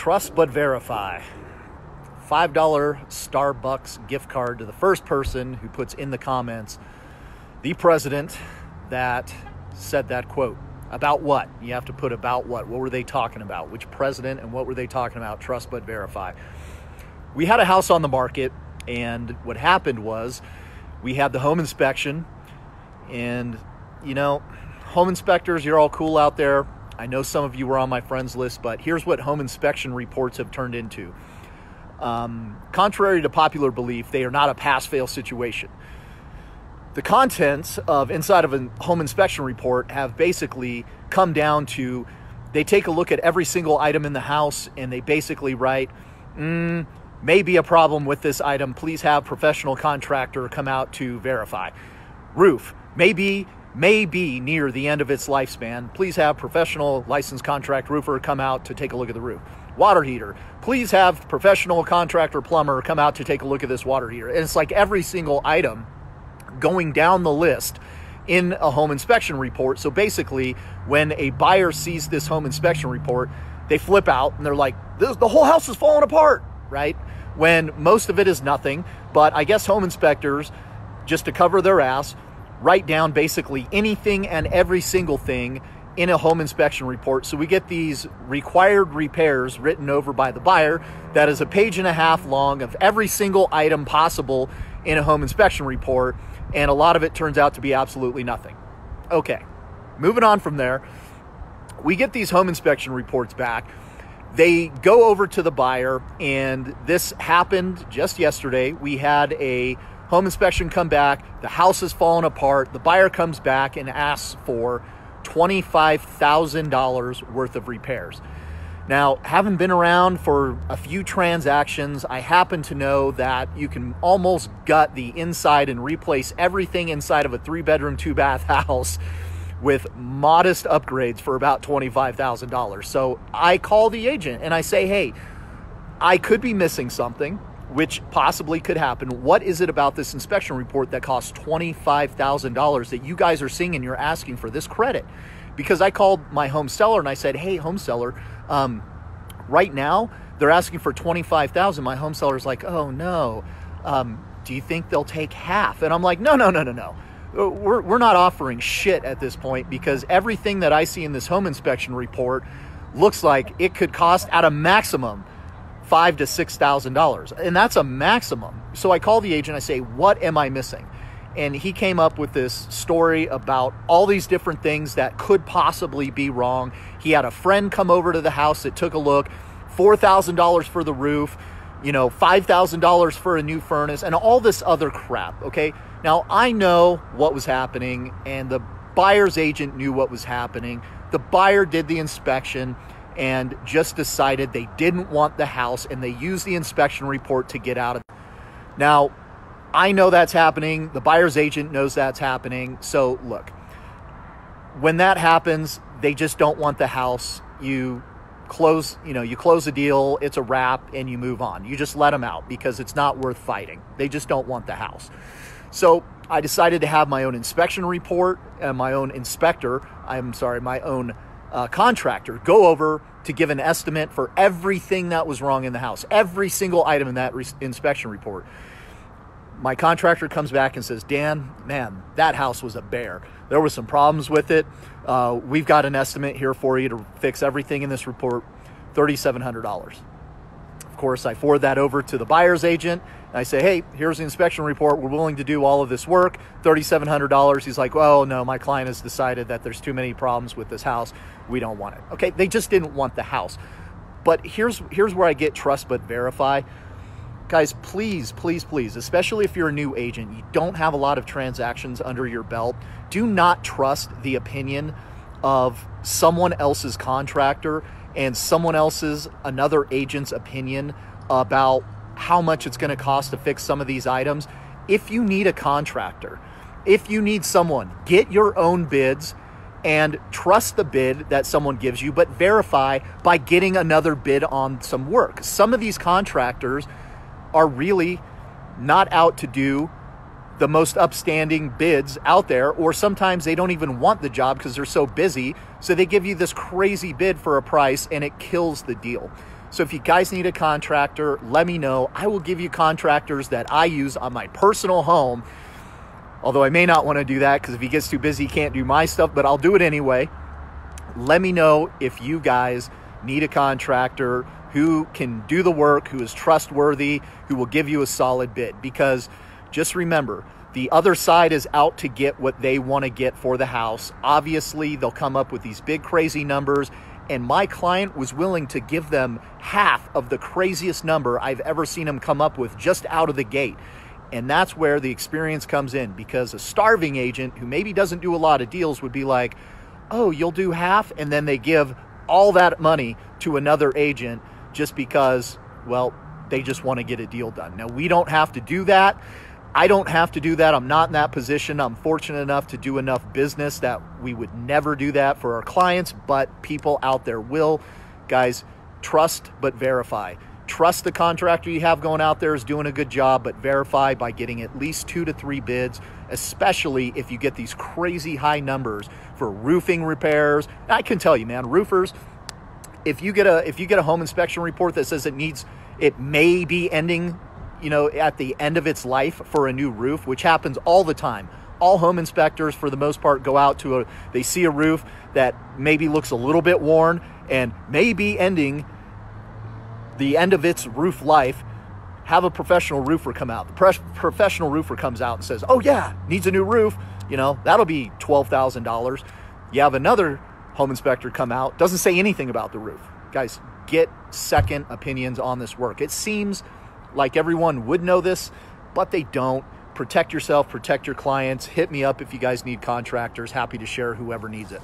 Trust but verify. $5 Starbucks gift card to the first person who puts in the comments the president that said that quote. About what? You have to put about what. What were they talking about? Which president and what were they talking about? Trust but verify. We had a house on the market, and what happened was we had the home inspection, and you know, home inspectors, you're all cool out there. I know some of you were on my friends list, but here's what home inspection reports have turned into. Um, contrary to popular belief, they are not a pass fail situation. The contents of inside of a home inspection report have basically come down to they take a look at every single item in the house and they basically write, mm, may be a problem with this item. Please have professional contractor come out to verify. Roof, maybe may be near the end of its lifespan. Please have professional licensed contract roofer come out to take a look at the roof. Water heater, please have professional contractor plumber come out to take a look at this water heater. And it's like every single item going down the list in a home inspection report. So basically, when a buyer sees this home inspection report, they flip out and they're like, the whole house is falling apart, right? When most of it is nothing. But I guess home inspectors, just to cover their ass, write down basically anything and every single thing in a home inspection report. So we get these required repairs written over by the buyer that is a page and a half long of every single item possible in a home inspection report. And a lot of it turns out to be absolutely nothing. Okay, moving on from there, we get these home inspection reports back. They go over to the buyer, and this happened just yesterday. We had a home inspection come back, the house is falling apart, the buyer comes back and asks for $25,000 worth of repairs. Now, having been around for a few transactions, I happen to know that you can almost gut the inside and replace everything inside of a three bedroom, two bath house with modest upgrades for about $25,000. So I call the agent and I say, hey, I could be missing something which possibly could happen. What is it about this inspection report that costs $25,000 that you guys are seeing and you're asking for this credit? Because I called my home seller and I said, hey, home seller, um, right now they're asking for 25,000. My home seller's like, oh no, um, do you think they'll take half? And I'm like, no, no, no, no, no. Uh, we're, we're not offering shit at this point because everything that I see in this home inspection report looks like it could cost at a maximum five to six thousand dollars, and that's a maximum. So I call the agent. I say, "What am I missing?" And he came up with this story about all these different things that could possibly be wrong. He had a friend come over to the house that took a look, four thousand dollars for the roof, you know, five thousand dollars for a new furnace, and all this other crap. Okay, now I know what was happening, and the buyer's agent knew what was happening. The buyer did the inspection and just decided they didn't want the house and they used the inspection report to get out of. Now, I know that's happening. The buyer's agent knows that's happening. So, look, when that happens, they just don't want the house. You close, you know, you close a deal, it's a wrap and you move on. You just let them out because it's not worth fighting. They just don't want the house. So, I decided to have my own inspection report and my own inspector, I'm sorry, my own uh, contractor go over to give an estimate for everything that was wrong in the house, every single item in that re- inspection report. My contractor comes back and says, Dan, man, that house was a bear. There were some problems with it. Uh, we've got an estimate here for you to fix everything in this report $3,700. Course, I forward that over to the buyer's agent. I say, hey, here's the inspection report. We're willing to do all of this work, $3,700. He's like, well, no, my client has decided that there's too many problems with this house. We don't want it. Okay, they just didn't want the house. But here's here's where I get trust but verify. Guys, please, please, please, especially if you're a new agent, you don't have a lot of transactions under your belt, do not trust the opinion of someone else's contractor and someone else's another agent's opinion about how much it's going to cost to fix some of these items. If you need a contractor, if you need someone, get your own bids and trust the bid that someone gives you, but verify by getting another bid on some work. Some of these contractors are really not out to do the most upstanding bids out there, or sometimes they don't even want the job because they're so busy. So they give you this crazy bid for a price and it kills the deal. So if you guys need a contractor, let me know. I will give you contractors that I use on my personal home. Although I may not want to do that because if he gets too busy, he can't do my stuff, but I'll do it anyway. Let me know if you guys need a contractor who can do the work, who is trustworthy, who will give you a solid bid. Because just remember, the other side is out to get what they want to get for the house. Obviously, they'll come up with these big, crazy numbers. And my client was willing to give them half of the craziest number I've ever seen him come up with just out of the gate. And that's where the experience comes in because a starving agent who maybe doesn't do a lot of deals would be like, oh, you'll do half. And then they give all that money to another agent just because, well, they just want to get a deal done. Now, we don't have to do that. I don't have to do that. I'm not in that position. I'm fortunate enough to do enough business that we would never do that for our clients, but people out there will. Guys, trust but verify. Trust the contractor you have going out there is doing a good job, but verify by getting at least two to three bids, especially if you get these crazy high numbers for roofing repairs. I can tell you, man, roofers, if you get a if you get a home inspection report that says it needs it may be ending you know at the end of its life for a new roof which happens all the time. All home inspectors for the most part go out to a they see a roof that maybe looks a little bit worn and may be ending the end of its roof life. Have a professional roofer come out. The pre- professional roofer comes out and says oh yeah needs a new roof. You know that'll be $12000 you have another home inspector come out, doesn't say anything about the roof. Guys, get second opinions on this work. It seems like everyone would know this, but they don't. Protect yourself, protect your clients. Hit me up if you guys need contractors. Happy to share whoever needs it.